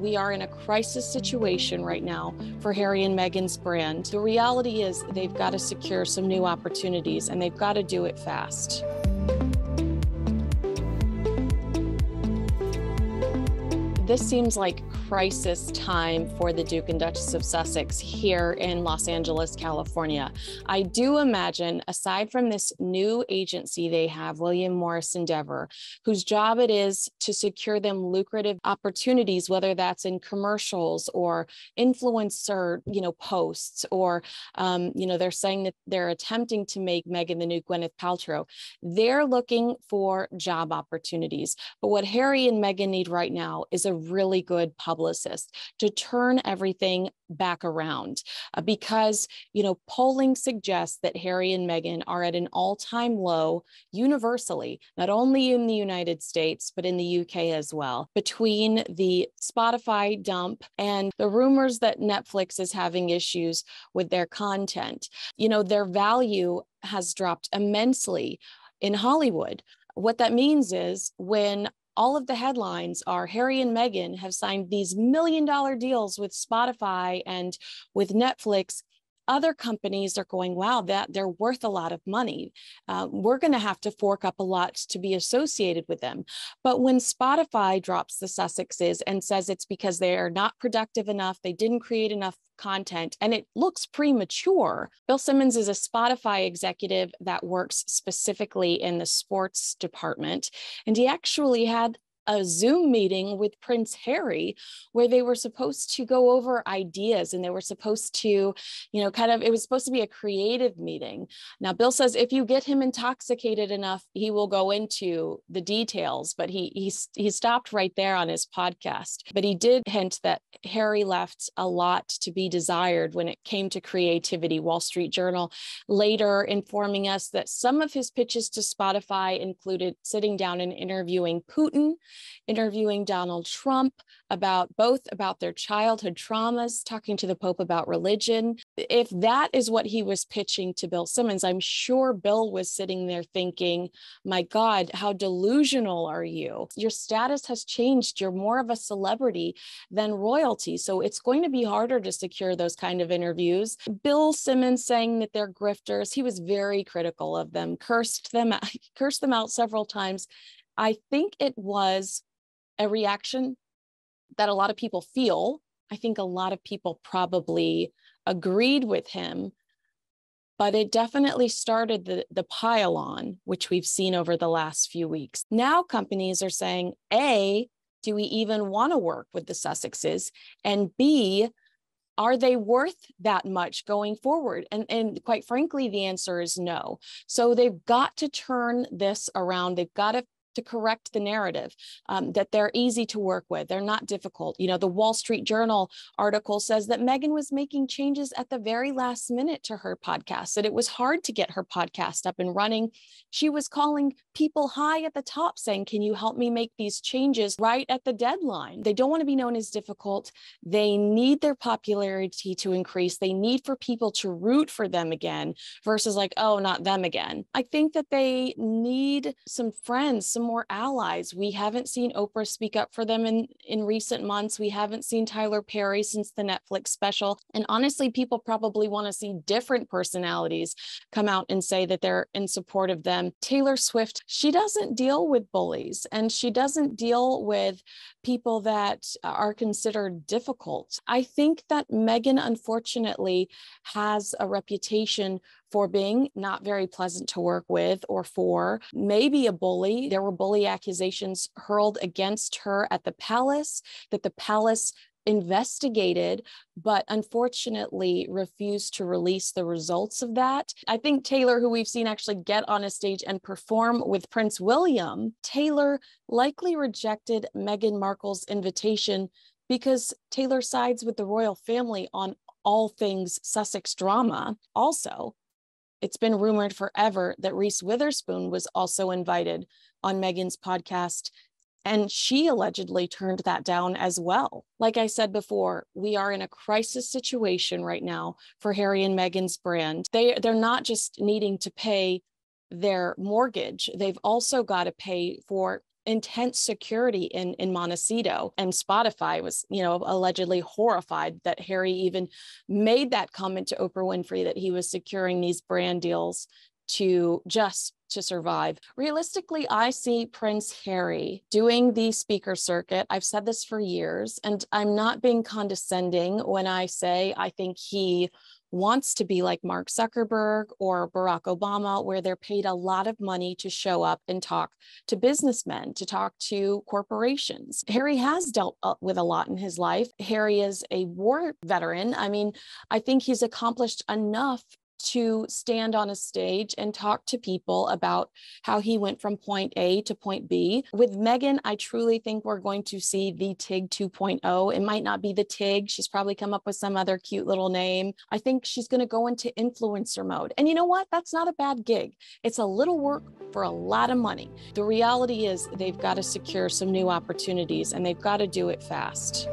we are in a crisis situation right now for Harry and Meghan's brand. The reality is they've got to secure some new opportunities and they've got to do it fast. This seems like crisis time for the Duke and Duchess of Sussex here in Los Angeles, California. I do imagine, aside from this new agency they have, William Morris Endeavor, whose job it is to secure them lucrative opportunities, whether that's in commercials or influencer, you know, posts, or um, you know, they're saying that they're attempting to make Meghan the new Gwyneth Paltrow. They're looking for job opportunities. But what Harry and Meghan need right now is a really good publicist to turn everything back around uh, because you know polling suggests that Harry and Meghan are at an all-time low universally not only in the United States but in the UK as well between the Spotify dump and the rumors that Netflix is having issues with their content. You know their value has dropped immensely in Hollywood. What that means is when all of the headlines are Harry and Meghan have signed these million dollar deals with Spotify and with Netflix other companies are going, wow, that they're worth a lot of money. Uh, we're going to have to fork up a lot to be associated with them. But when Spotify drops the Sussexes and says it's because they are not productive enough, they didn't create enough content, and it looks premature. Bill Simmons is a Spotify executive that works specifically in the sports department, and he actually had a Zoom meeting with Prince Harry where they were supposed to go over ideas and they were supposed to, you know, kind of, it was supposed to be a creative meeting. Now, Bill says if you get him intoxicated enough, he will go into the details, but he, he, he stopped right there on his podcast. But he did hint that Harry left a lot to be desired when it came to creativity. Wall Street Journal later informing us that some of his pitches to Spotify included sitting down and interviewing Putin interviewing Donald Trump about both about their childhood traumas, talking to the Pope about religion. If that is what he was pitching to Bill Simmons, I'm sure Bill was sitting there thinking, my God, how delusional are you? Your status has changed. You're more of a celebrity than royalty. So it's going to be harder to secure those kind of interviews. Bill Simmons saying that they're grifters, he was very critical of them, cursed them, cursed them out several times I think it was a reaction that a lot of people feel. I think a lot of people probably agreed with him, but it definitely started the, the pile on, which we've seen over the last few weeks. Now companies are saying, A, do we even want to work with the Sussexes? And B, are they worth that much going forward? And, and quite frankly, the answer is no. So they've got to turn this around. They've got to to correct the narrative um, that they're easy to work with they're not difficult. You know the wall street journal article says that meghan was making changes at the very last minute to her podcast that it was hard to get her podcast up and running. She was calling people high at the top saying can you help me make these changes right at the deadline? They don't want to be known as difficult. They need their popularity to increase. They need for people to root for them again versus like oh not them again. I think that they need some friends some some more allies. We haven't seen Oprah speak up for them in, in recent months. We haven't seen Tyler Perry since the Netflix special. And honestly, people probably want to see different personalities come out and say that they're in support of them. Taylor Swift, she doesn't deal with bullies and she doesn't deal with people that are considered difficult. I think that Meghan, unfortunately, has a reputation for being not very pleasant to work with or for maybe a bully. There were bully accusations hurled against her at the palace that the palace investigated, but unfortunately refused to release the results of that. I think Taylor, who we've seen actually get on a stage and perform with Prince William, Taylor likely rejected Meghan Markle's invitation because Taylor sides with the royal family on all things Sussex drama. Also, it's been rumored forever that Reese Witherspoon was also invited on Meghan's podcast and she allegedly turned that down as well. Like I said before, we are in a crisis situation right now for Harry and Meghan's brand. They they're not just needing to pay their mortgage, they've also got to pay for intense security in, in Montecito. And Spotify was, you know, allegedly horrified that Harry even made that comment to Oprah Winfrey that he was securing these brand deals to just to survive. Realistically, I see Prince Harry doing the speaker circuit. I've said this for years, and I'm not being condescending when I say I think he wants to be like Mark Zuckerberg or Barack Obama, where they're paid a lot of money to show up and talk to businessmen, to talk to corporations. Harry has dealt with a lot in his life. Harry is a war veteran. I mean, I think he's accomplished enough to stand on a stage and talk to people about how he went from point A to point B. With Meghan, I truly think we're going to see the TIG 2.0. It might not be the TIG. She's probably come up with some other cute little name. I think she's going to go into influencer mode. And you know what? That's not a bad gig. It's a little work for a lot of money. The reality is they've got to secure some new opportunities and they've got to do it fast.